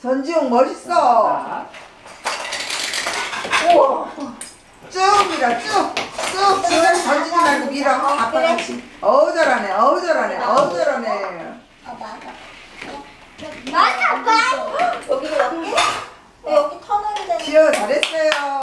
전지웅 멋있어. 우와. 쭉 밀어, 쭉. 쭉, 쭉. 던지지 말고 밀어. 아, 아빠 같이. 어우, 잘하네. 어우, 잘하네. 아, 어우, 잘하네. 맞아, 아빠. 여기. 어, 여기 터널이 되는. 귀여워, 잘했어요.